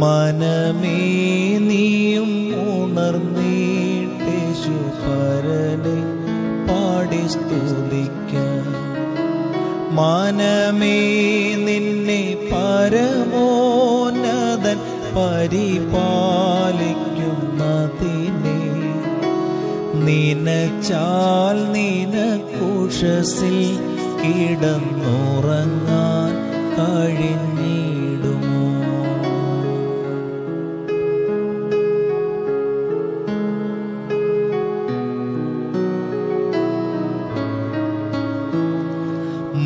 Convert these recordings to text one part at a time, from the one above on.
മനമേ നീയും ഉണർന്നീട്ടേശു പരലെ പാടി സ്തുതിക്കാൻ. മനമേ നിന്നെ പരമോന്നതൻ പരിപാലിക്കുന്നതിനെ. നിനച്ചാൽ നിനക്കുഷസിൽ കിടന്നുറങ്ങാൻ കഴിഞ്ഞിടുമോ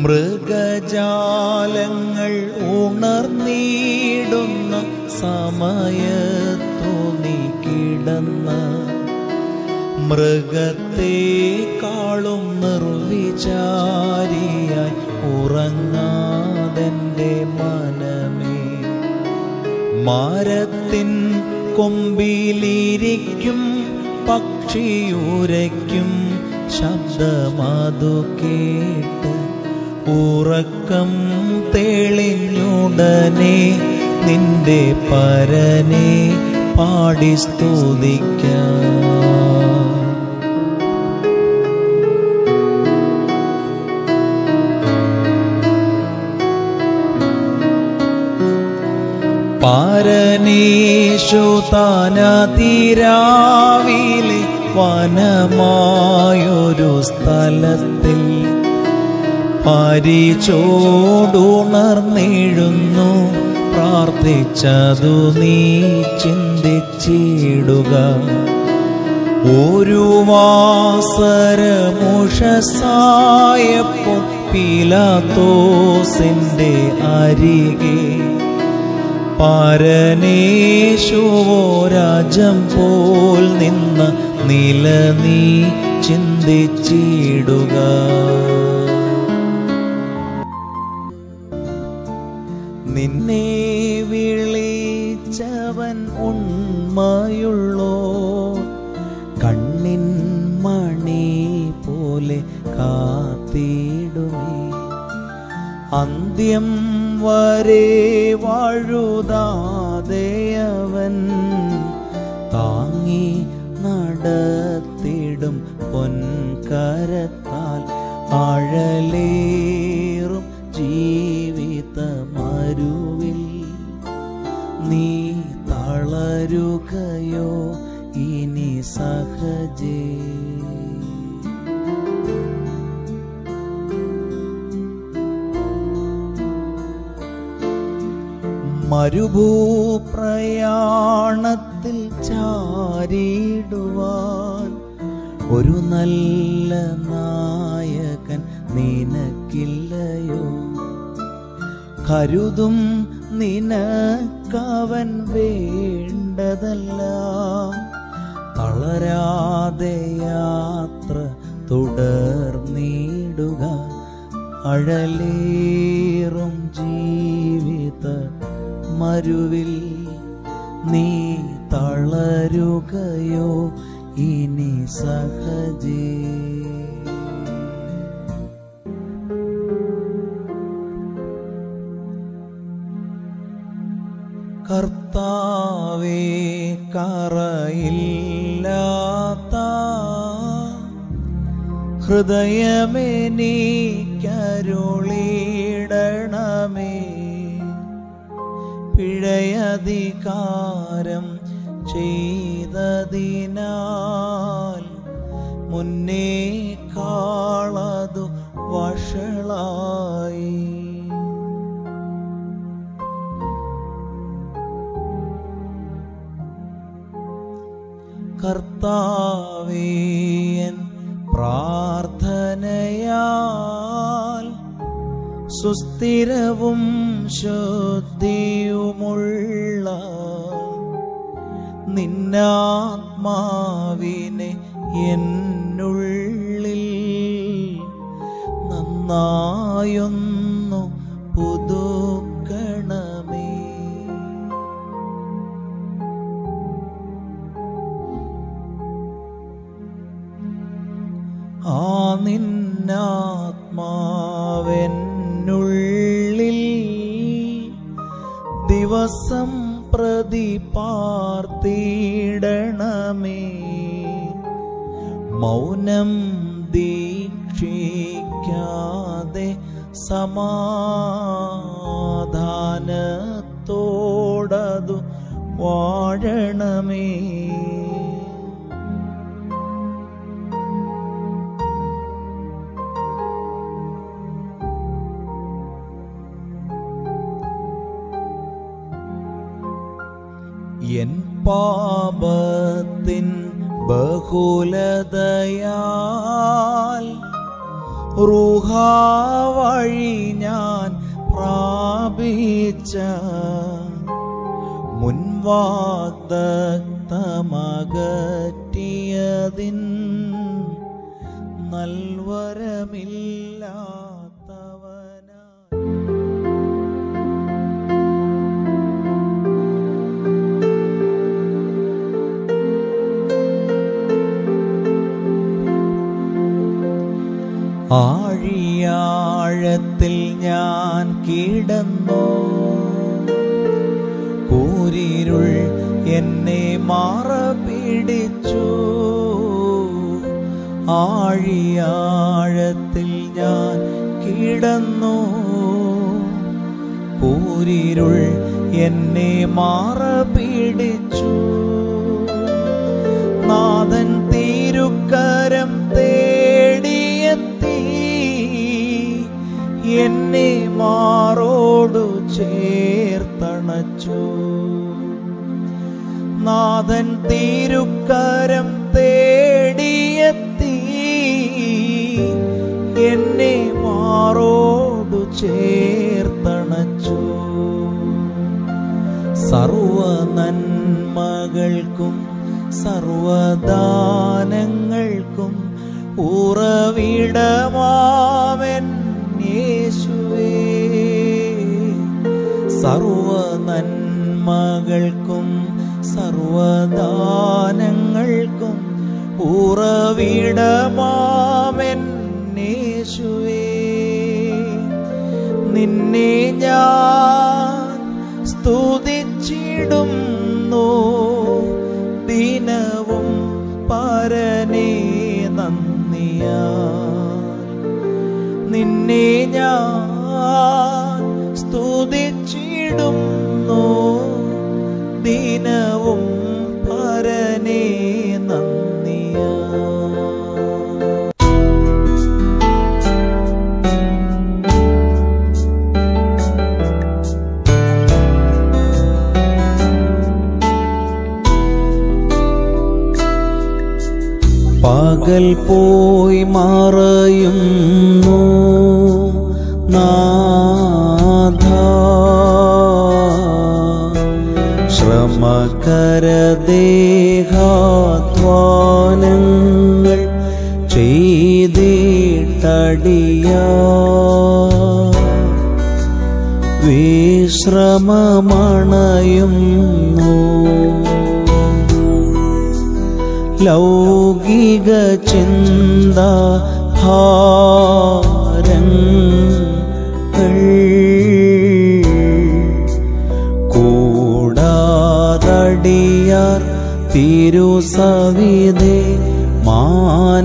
മൃഗജാലങ്ങൾ ഉണർന്നിടുന്ന സമയത്തു നീ കിടന്ന. മൃഗത്തെക്കാളും നിർവിചാരിയായി ഉറങ്ങാതെന്റെ മനമേ. മരത്തിൻ കൊമ്പിലിരിക്കും പക്ഷിയുരയ്ക്കും ശബ്ദമതു കേട്ട് ഉറക്കം തെളിഞ്ഞുടനെ നിന്റെ പരനെ പാടി സ്തുതിക്കാം. പാരനീശു താനതിരാവിലെ വനമായൊരു സ്ഥലത്തിൽ പരിചോടുണർന്നെഴുന്നു. പ്രാർത്ഥിച്ചതു നീ ചിന്തിച്ചിടുക. ഒരു വാസരമുഷസായപ്പോൾ പീലാത്തോസിന്റെ അരികെ. പരനേശുവോ രാജം പോൽ നിന്ന് നില നീ ചിന്തിച്ചിടുക. നിന്നെ വിളിച്ചവൻ ഉണ്മയുള്ളോ? കണ്ണിൻ മണി പോലെ കാത്തിടുമേ. അന്ത്യം വരെ വാഴുതാതെയവൻ മരുഭൂപ്രയാണത്തിൽ ചാരിടുവാൻ ഒരു നല്ല നായകൻ നിനക്കില്ലയോ? കരുതും നിനക്കവൻ വേണ്ടതല്ല. തളരാതെ യാത്ര തുടർന്നിടുക അഴലേറും മരുവിൽ നീ തളരുകയോ ഇനി സഹജേ. കർത്താവേ കറയില്ലാത്ത ഹൃദയമെനിക്കരുളിടണമേ പിഴയധികാരം ചെയ്തതിനാൽ മുന്നേ കാളതു വഷളായി. കർത്താവേൻ പ്രാർത്ഥനയാൽ സുസ്ഥിരവും ശുദ്ധിയുമുള്ള നിന്നാത്മാവിനെ എന്നുള്ളിൽ നന്നായൊന്നു സമാധാനത്തോടതു വാഴണമേ എൻ പാപത്തിൻ ബഹുലതയാൽ റുഹാ വഴി ഞാൻ പ്രാപിച്ച മുൻവാഗ്ദത്തമകറ്റിയതിൻ നൽവരമില്ലാത്തവനാ ആഴിയാഴത്തിൽ ഞാൻ കിടന്നു. കൂരിരുൾ എന്നെ മാറ പിടിച്ചു ആഴിയാഴത്തിൽ ഞാൻ കിടന്നു. കൂരിരുൾ എന്നെ മാറ പിടിച്ചു നാഥൻ മാറോടു ചേർത്തണച്ചു. നാഥൻ തീരുക്കരം തേടിയെത്തി എന്നെ മാറോടു ചേർത്തണച്ചു. സർവ നന്മകൾക്കും സർവദാനങ്ങൾക്കും ഉറവിടമാവൻ സർവ നന്മകൾക്കും സർവദാനങ്ങൾക്കും ഉറവിടമാമെന്നേശുവേ. നിന്നെ ഞാൻ സ്തുതിച്ചിടുന്നു. ദിനവും പരനേ നന്ദിയാ നിന്നെ ഞാൻ ദിനവും പകൽ പോയി മറയുന്നു നാഥ. ശ്രമകരദേഹാധ്വാനങ്ങൾ ചെയ്തിട്ടടിയ. വിശ്രമമണയുന്നു ലൗകിക ചിന്ത ഭാരങ്ങൾ തിരുസവിധേ മാനസശാന്ത്യ.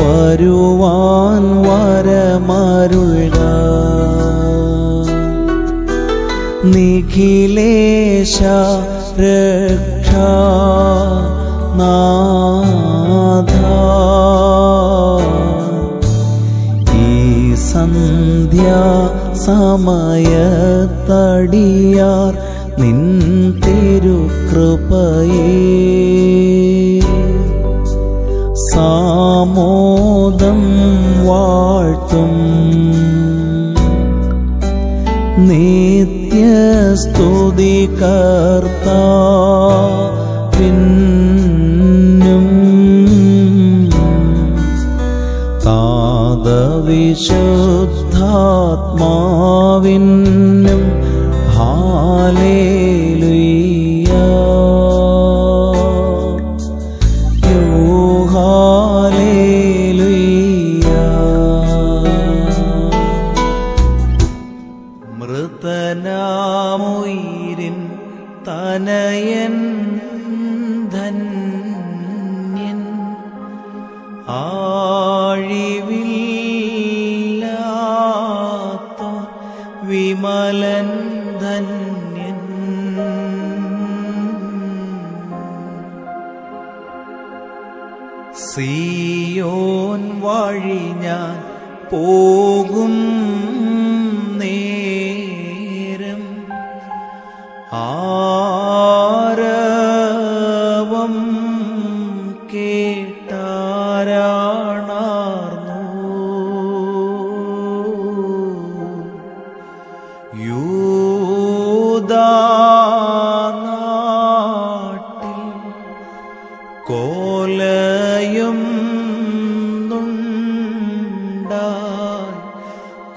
വരുവാൻ വരമരുൾക നിഖിലേശ രക്ഷ നാഥ സന്ധ്യ സമയത്തടിയാർ നിൻ തിരുകൃപയേ. സാമോദം വാഴ്ത്തും നിത്യസ്തുതി കർത്താ विशुद्धात्माविन् भाले വിമലൻ ധന്യൻ. സിയോൻ വഴി ഞാൻ പോകും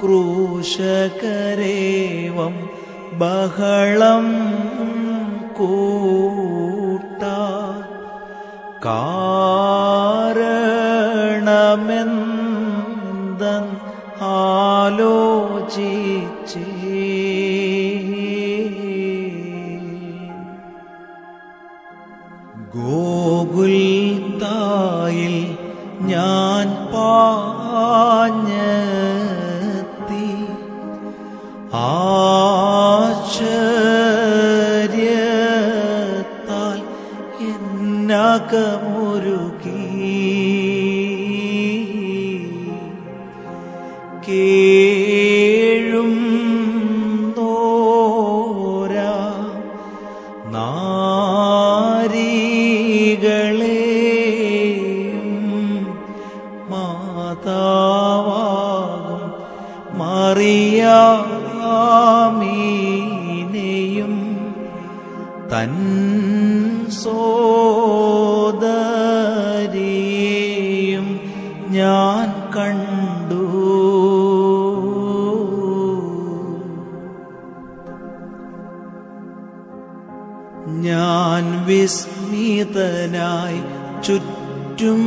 ക്രൂശകരേവം ബഹളം കൂട്ട കാരണമെന്തൻ ആലോചിച്ചേ. ഗോകുൽത്തായിൽ ഞാൻ മറിയാമീനെയും തൻ സോദരിയും ഞാൻ കണ്ടു. ഞാൻ വിസ്മിതനായി ചുറ്റും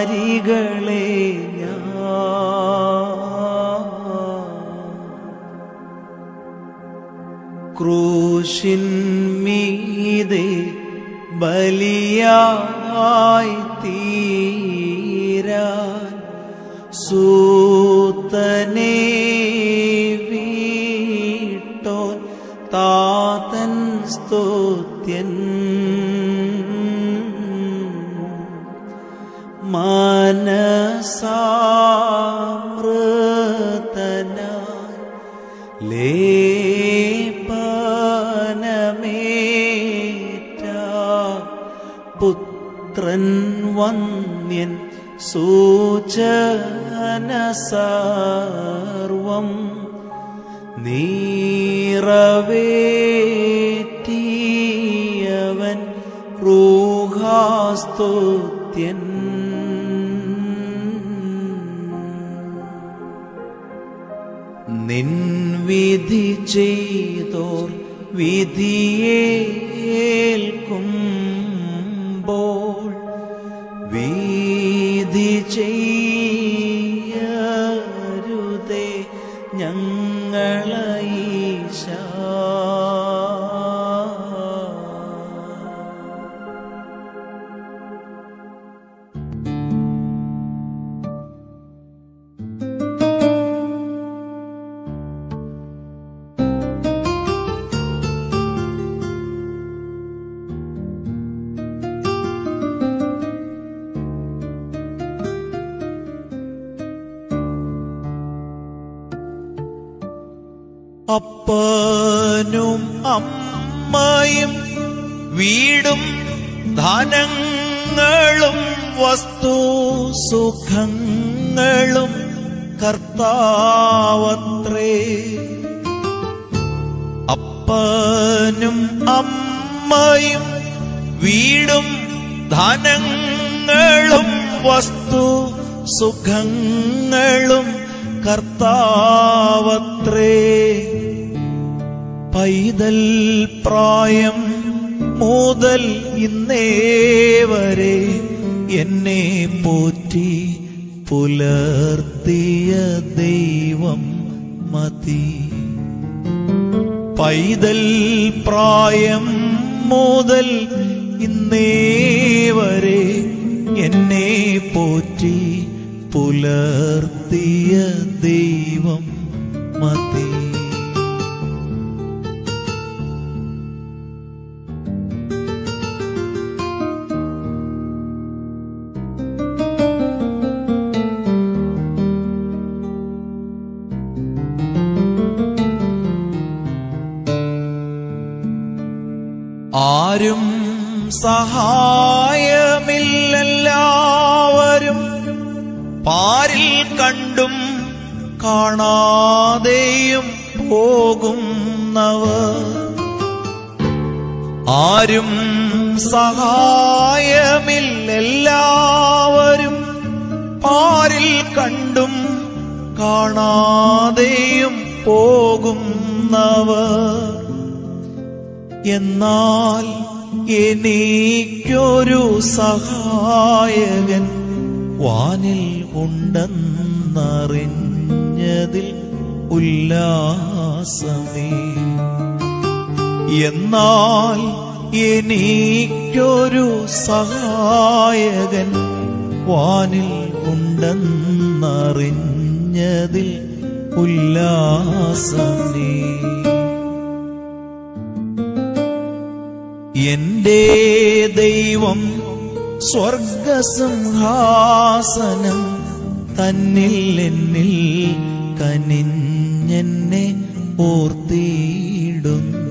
നാരികളെ മനസാമൃതനായി ലേപനമേറ്റ പുത്രൻ വന്യൻ സൂചന സർവം നീറവേറ്റിയവൻ വിധി ചെയ്തോർ വിധിയേൽക്കുമ്പോൾ അപ്പനും അമ്മയും വീടും ധനങ്ങളും വസ്തു സുഖങ്ങളും കർത്താവത്രേ. അപ്പനും അമ്മയും വീടും ധനങ്ങളും വസ്തു സുഖങ്ങളും കർത്താവത്രേ. പൈതൽ പ്രായം മുതൽ ഇന്നേ വരെ എന്നെ പോറ്റി പുലർത്തിയ ദൈവം മതി. പൈതൽ പ്രായം മുതൽ ഇന്നേ വരെ എന്നെ പോറ്റി പുലർത്തിയ ദൈവം പോകുന്നവർ ആരും സഹായമില്ലെല്ലാവരും പാരിൽ കണ്ടും കാണാതെയും പോകുന്നവർ. എന്നാൽ എനിക്കൊരു സഹായകൻ വാനിൽ ഉണ്ടെന്നറിഞ്ഞതിൽ ഉല്ലാസമേ എന്നാൽ എനിക്കൊരു സഹായകൻ വാനിൽ ഉണ്ടെന്നറിഞ്ഞതിൽ ഉല്ലാസമേ എന്റെ ദൈവം സ്വർഗസിംഹാസനം തന്നിൽ എന്നിൽ കനിഞ്ഞെന്നെ ഓർത്തിയിടുന്നു